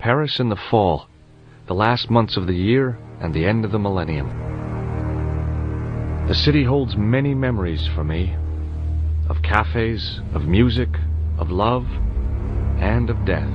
Paris in the fall, the last months of the year and the end of the millennium. The city holds many memories for me of cafes, of music, of love, and of death.